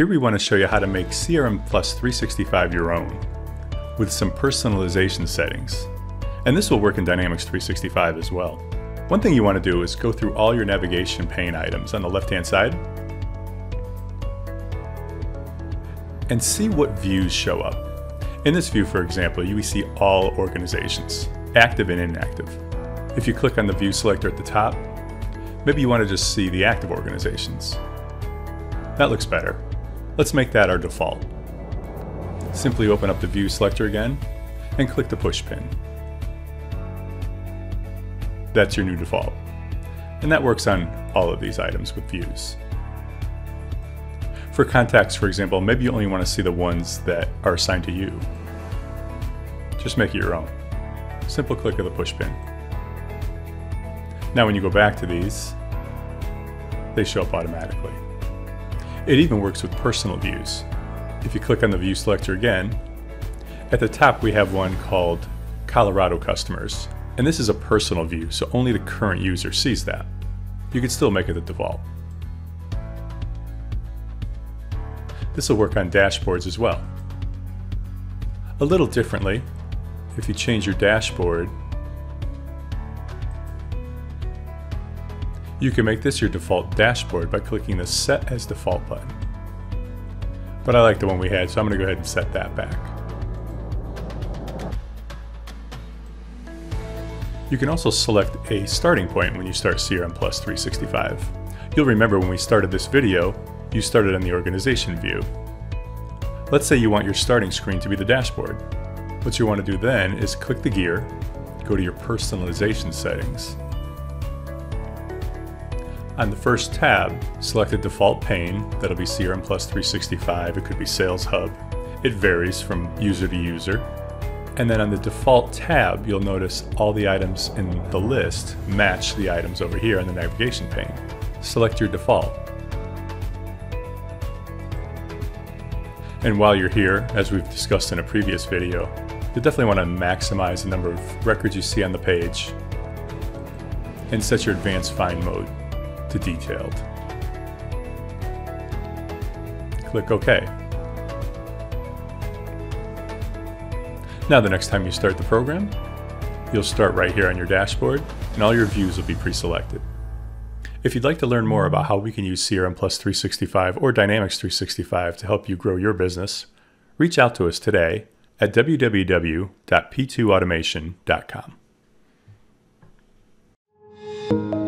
Here we want to show you how to make CRM Plus 365 your own with some personalization settings. And this will work in Dynamics 365 as well. One thing you want to do is go through all your navigation pane items on the left-hand side and see what views show up. In this view, for example, you see all organizations, active and inactive. If you click on the view selector at the top, maybe you want to just see the active organizations. That looks better. Let's make that our default. Simply open up the view selector again and click the push pin. That's your new default. And that works on all of these items with views. For contacts, for example, maybe you only want to see the ones that are assigned to you. Just make it your own. Simple click of the push pin. Now when you go back to these, they show up automatically. It even works with personal views. If you click on the view selector again, at the top we have one called Colorado Customers. And this is a personal view, so only the current user sees that. You could still make it the default. This will work on dashboards as well. A little differently, if you change your dashboard, you can make this your default dashboard by clicking the Set as Default button. But I like the one we had, so I'm going to go ahead and set that back. You can also select a starting point when you start CRM Plus 365. You'll remember when we started this video, you started in the organization view. Let's say you want your starting screen to be the dashboard. What you want to do then is click the gear, go to your personalization settings. On the first tab, select a default pane, that'll be CRM Plus 365, it could be Sales Hub. It varies from user to user. And then on the default tab, you'll notice all the items in the list match the items over here in the navigation pane. Select your default. And while you're here, as we've discussed in a previous video, you definitely want to maximize the number of records you see on the page and set your advanced find mode to detailed. Click OK. Now the next time you start the program, you'll start right here on your dashboard and all your views will be pre-selected. If you'd like to learn more about how we can use CRM Plus 365 or Dynamics 365 to help you grow your business, reach out to us today at www.p2automation.com.